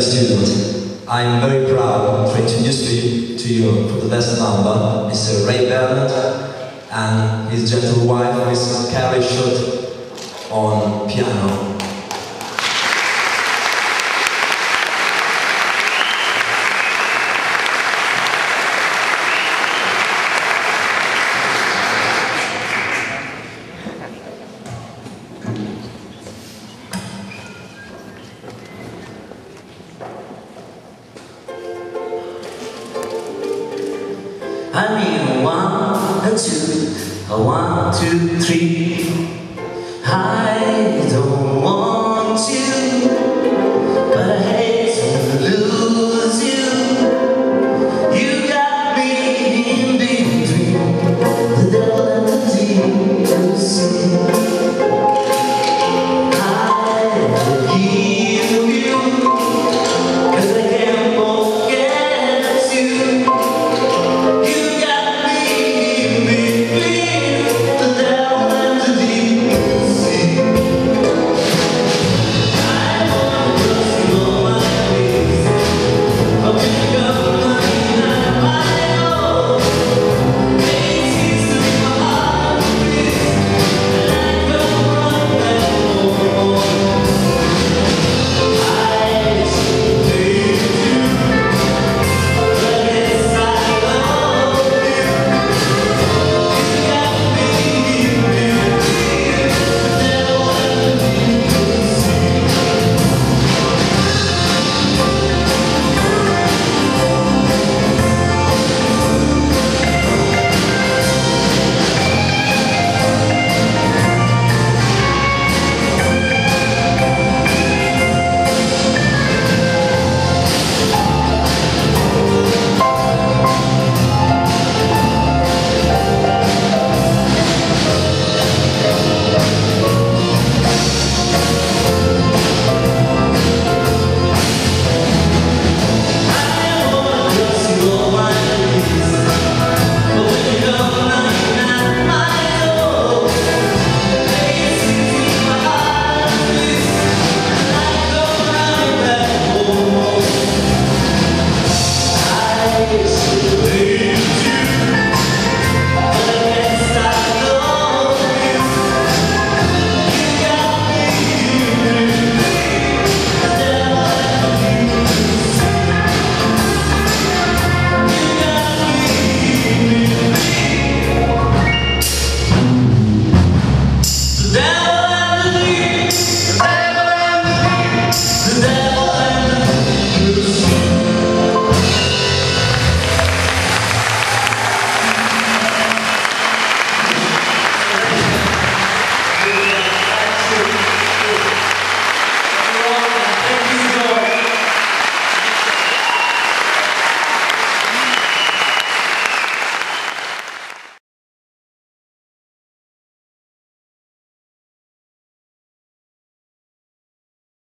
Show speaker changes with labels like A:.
A: fellow I'm very proud to introduce you, to you for the best number, Mr. Ray Bernard and his gentle wife, Mrs. Carrie Shutt, on piano.
B: I mean, one, a two, a one, two, three.